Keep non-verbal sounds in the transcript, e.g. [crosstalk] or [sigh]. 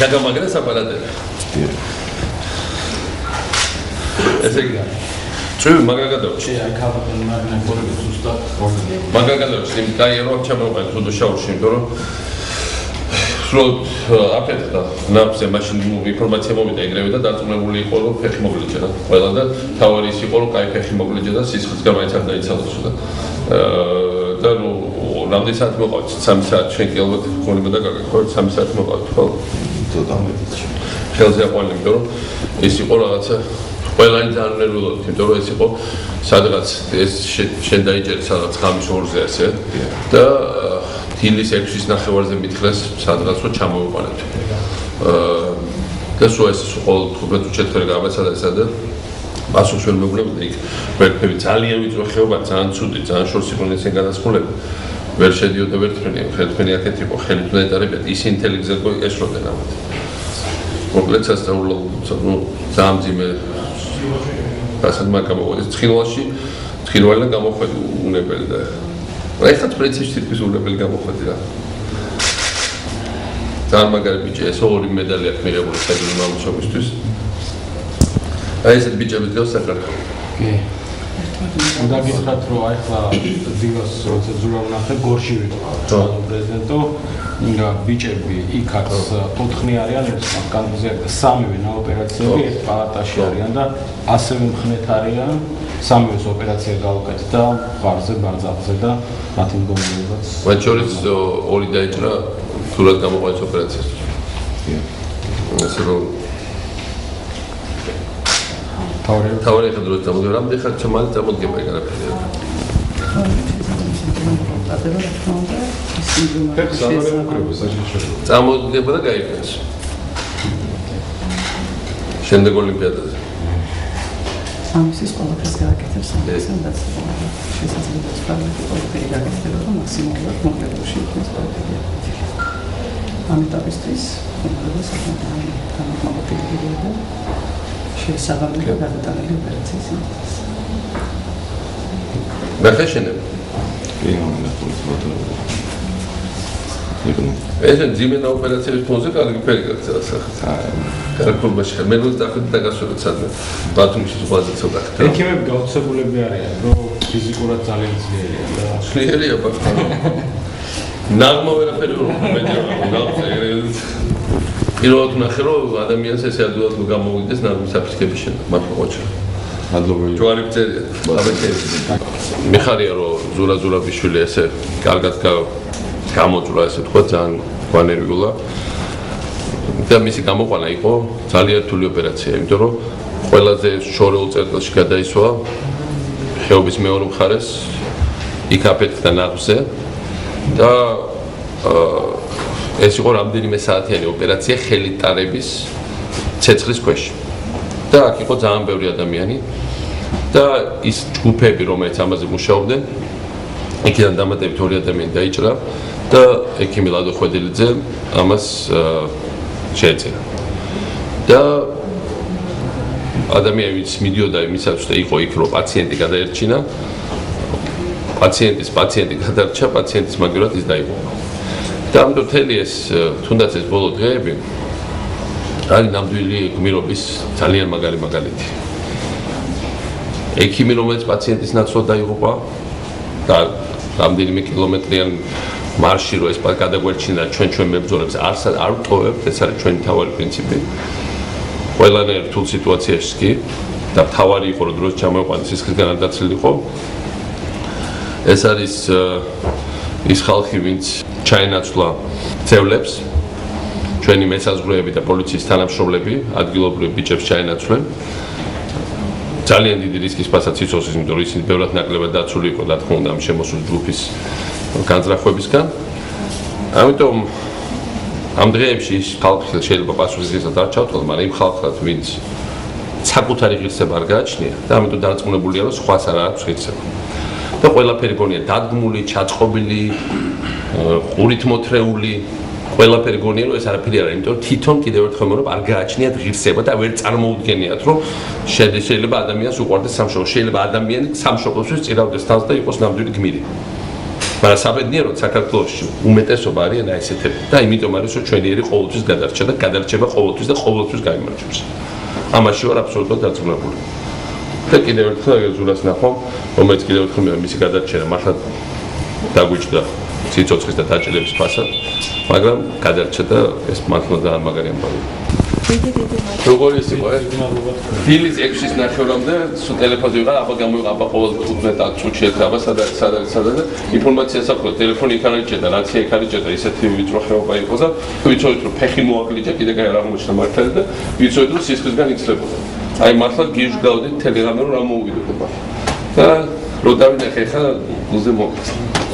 დაგამაგრა საპარატელი. ესე იგი წვი მაგრაგადაო. შე აი ქალბატონი მაგნა ყოლები ზუსტად პრობლემა. მაგრაგადაო, იმ კაიერო ჩამოვყენ ხუდო შაურში, იმიტომ რომ სრულად აფეთქდა ნაფსე მაშინ ინფორმაცია მოვიდა ეგრევე და დაწუნებული იყო რომ ფეხი მოგვლიჯა და ყველა და თავარი ის იყო რომ кай ფეხი მოგვლიჯა და სისხლის გამაიც არ დაიცალოს და აა და ნუ რამდენი საათი მოყავთ 3 საათი შენ კი ალბათ გონება და გაგახო 3 საათი მოყავთ ხო ცოტა მეტი ხელზე აყვანი იმიტომ რომ ის იყო რაღაცა ყველანი ძალიან ნერვიულობთ იმიტომ რომ ეს იყო სადღაც ეს შენ დაიჭერე სადღაც ხამის 2-ზე ასე. და დილის 6-ის ნახევარზე მითხრეს სადღაც რომ ჩამოვიყვანეთ აა და სულ ეს ყოველ თუბეთ უჩეთრე გამეცადა ესა და პასუხს ვერ მეუბნებოდი იქ ვერფები ძალიან ვიწრო ხეობა ძალიან ცუდი ძალიან შორს იყო ესენ გადასხულები ვერ შედიოდა ვერ თქვენი, თქვენი აქეთ იყო ხელი უნდა ეტარებიათ, ისინი თელეგზერკო ესროდნენ ამათ. მოკლედ სასწაულობთ, ну, დამძიმე რასაც მაგამ მოყოლეს ცხილვალში, ცხილვალიდან გამოხვედი უნებელი და ეხლა პრინციპში თითქოს უნებელი გამოხვედი რა. ძალიან მაგარი ბიჭი, ეს ორი მედალი აქვს მიღებული საერთოდ მამუშობისთვის. აი ესეთ ბიჭებს გავს საქართველოს. კი. უნდა გითხრათ რომ აი ხლა დილოს როცა ზურა ვნახე გორში ვიყო პრეზიდენტო და ბიჭები იქ აქვს ოთხნი არიან ერთ კანონზე სამივე ოპერაციები ერთ პალატაში არიან და ასევე მხნეთ არიან. სამივე ოპერაცია გაუკეთეთ და ხარზე ბარძალზე და მათი მდგომარეობაც. მათ შორის ორი დაიჭრა თულად გამოყვეს ოპერაციას. კი. ასე რომ თავი თავი ხა დროს წამოდი რამდენი ხარ? ჩამალი წამოდგება ეგ არაფერი წამოდგება და გაიგებს შემდეგ ოლიმპიადაზე. ამის ყველაფერს გააკეთებს სადაც შესაძლოა სპარტაკი ყველაფერი გააკეთება და მაქსიმალურად მოკლედში იქნეს სპარტაკი ამ ეტაპისთვის უნდა საკუთარი გამოყენებული და შესაბამისად გადატანილი ოპერაციის ინტერესს. ნახეშენებ. კი, ნახულს მოთხოვნა. ეს ძიმენა ოპერაციის ფონზე კარგი ფერი გაქცევა სახეთ. კარგობაში ხარ. მე რო დახეთ დაგასვლა სადმე. ბათუმში ზღვაზე ცოტა ხარ. ექიმები გაოცებულები არიან, რომ ფიზიკურად ძალიან ძლიერია და ძლიერია ბახტა. [laughs] ნაღმა ვერაფერი რომ მეტი რა გავწერე. პირველად ნახე რომ ადამიანს ესე ადვილად გამოვიდეს ნარვის აფისკების შემდეგ. მართლა ყოჩა ადლობი ჯვარი წერია აბეთე მიხარია რომ ზურა ზურაბიშვილი ესე კარგად გამოწვრა ესე თქვა ძალიან გვანერვიულა. და მისი გამოყვანა იყო ძალიან რთული ოპერაცია იმიტომ რომ ყველაზე შორეულ წერტილში გადაისვა ხეობის მეორე მხარეს იქ აფეთქდა ნაღვზე და აა ეს იყო რამდენიმე საათიანი ოპერაცია ხელიტარების ცეცხლის ქვეშ. და აქ იყო ძალიან ბევრი ადამიანი და ის ჯგუფები, რომელიც ამაზე მუშაობდნენ, იქიდან დამატებით ორი ადამიანი დაიჭრა და ექიმი ლადო ხვედელიძე ამას შეეწირა. და ადამიანის მიდიოდა იმისაც და იყო იქ რომ პაციენტი გადაერჩინა. პაციენტის პაციენტი გადარჩა, პაციენტის მაგალითად ის დაიღუპა. და ამ თელი ეს თუნდაც ეს ბოლო დღეები არის ნამდვილი გმირობის ძალიან მაგარი მაგალითი. ექიმი რომელიც პაციენტის ნაცვლად დაიღუპა და რამდენიმე კილომეტრიან მარში რო ეს გადაგვერჩინა ჩვენ ჩვენ მებრძოლებს არ არ ვტოვებთ ეს არის ჩვენი თავარი პრინციპი. ყველანაირ რთულ სიტუაციაში კი და თავარი იყო რომ დროს ჩამოიყვანეს სისხლისგან არ დაცლილიყო. ეს არის ის ხალხი ვინც ჩაენაცვლა ძევლებს ჩვენი მესაზღვრეები და პოლიციის თანამშრომლები ადგილობრივ ბიჭებს ჩაენაცვლენ. ძალიან დიდი რისკის ფასაც იცავს იმიტომ რომ ისინი ბევრად ნაკლებად დაცული იყო და თქმა უნდა ამ შემოსული ჯგუფის განზრახვებისგან. ამიტომ ამ დღეებში ის ხალხი შეიძლება პასუხისგებლად არ ჩავთვალო მაგრამ იმ ხალხად ვინც საკუთარი ღირსება არ გააჩნია და ამიტომ დარწმუნებულია რომ სხვას არ აქვს ღირსება. და ყველაფერი გონია დადგმული, ჩაწყობილი, ყურით მოთრეული ყველაფერი გონია რომ ეს არაფერი არ არის, იმიტომ რომ თვითონ კიდევ ერთხელ მომრო არ გააჩნიათ ღირსება და ვერ წარმოუდგენიათ რომ შეიძლება ადამიანს უყვარდეს სამშობლო, შეიძლება ადამიანი სამშობლოსთვის წირავდეს თავს და იყოს ნამდვილი გმირი. მაგრამ საბედნიეროდ საქართველოში უმეტესობა არიან აი ესეთები და იმიტომ არის რომ ჩვენიერი ყოველთვის გადარჩა და გადარჩება ყოველთვის და ყოველთვის გამარჯვებს. ამაში ვარ აბსოლუტურად დარწმუნებული. და კიდევ ერთხელ ზურას ნახავ, რომელიც კიდევ ერთხელ მისი გადარჩენა მართლა დაგვიჭდა ციცოცხლის და დაჭერების ფასად, მაგრამ გადარჩა და ეს მართლა ძალიან მაგარი ამბავია. როგორ ის იყო ეს? დილის 6-ის ნახევრამდე სულ ტელეფონზე ვიყავ, აბა გამოვიყავ, აბა ყოველ 15 წუთში ერთ აბა სადაც სადაც სადაც და ინფორმაციას აქვს, ტელეფონი იქ არის ჭედა, რაცია იქ არის ჭედა, ისეთი ვიწრო ხეობა იყო და ვიცოდით რომ ფეხი მოაკლიჭა კიდე კაი არ აღმოჩნდა მართლა და ვიცოდით რომ სისხლისგან იცლებოდა. აი მართლა გიჟგავდით ტელეგრამზე რომ რა მოუვიდოთ და რო დავინახე ხა გულზე მოკლე.